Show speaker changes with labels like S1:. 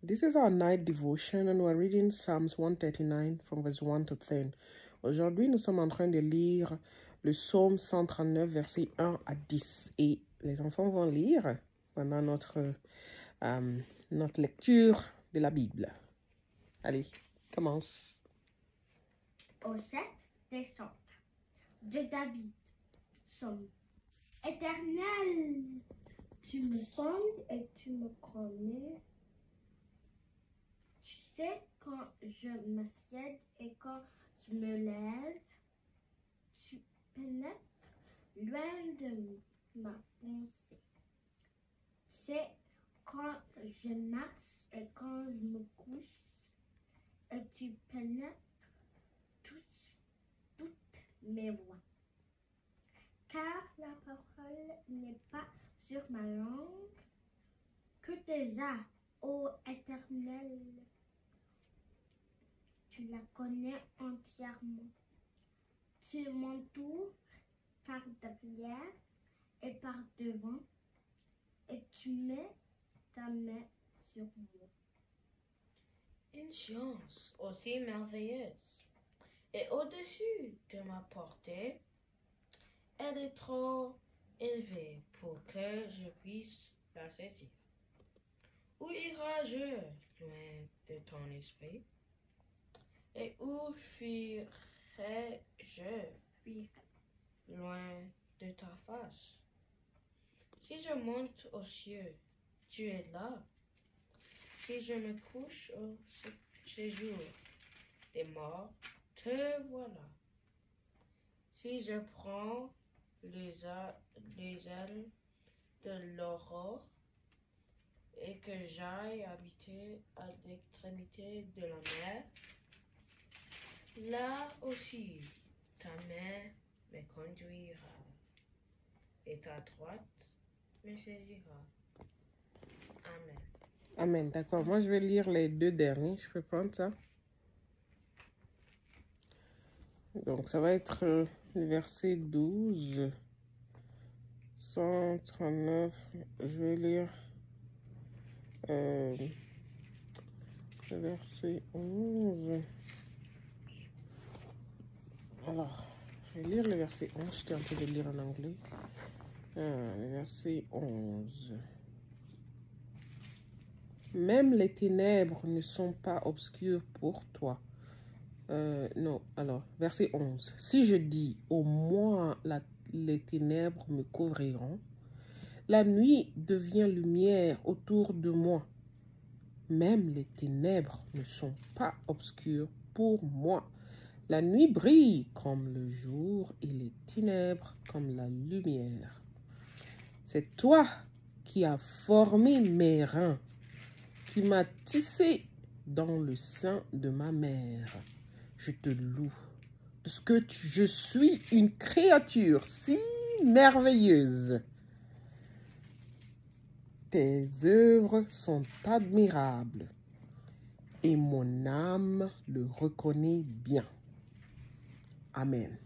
S1: This is our night devotion and we're reading Psalms 139 from verse 1 to 10. Aujourd'hui, nous sommes en train de lire le psaume 139, versets 1 à 10. Et les enfants vont lire pendant notre, euh, notre lecture de la Bible. Allez, commence.
S2: Au 7 décembre de David, Somme. Éternel, tu me sondes et tu me connais. Sais quand je m'assieds et quand je me lève. Tu pénètres loin de ma pensée. Sais quand je marche et quand je me couche. Et tu pénètres toutes, toutes mes voix. Car la parole n'est pas sur ma langue que déjà, ô éternel, tu la connais entièrement. Tu m'entoures par derrière et par devant et tu mets ta main sur moi.
S3: Une science aussi merveilleuse et au-dessus de ma portée, elle est trop élevée pour que je puisse la saisir. Où irai-je loin de ton esprit? Et où fuirai-je
S2: Puis,
S3: loin de ta face? Si je monte aux cieux, tu es là. Si je me couche au sé- séjour des morts, te voilà. Si je prends les, les ailes de l'aurore et que j'aille habiter à l'extrémité de la mer, là aussi ta main me conduira et ta droite me saisira. Amen.
S1: Amen. D'accord. Moi, je vais lire les deux derniers. Je peux prendre ça? Donc, ça va être euh, le verset 12. 139. Je vais lire euh, le verset 11. Alors, je vais lire le verset 11. J'étais en train de lire en anglais. Le verset 11. Même les ténèbres ne sont pas obscures pour toi. Euh, non, alors, verset 11. Si je dis, au moins les ténèbres me couvriront, la nuit devient lumière autour de moi. Même les ténèbres ne sont pas obscures pour moi. La nuit brille comme le jour et les ténèbres comme la lumière. C'est toi qui as formé mes reins qui m'a tissé dans le sein de ma mère. Je te loue, parce que je suis une créature si merveilleuse. Tes œuvres sont admirables, et mon âme le reconnaît bien. Amen.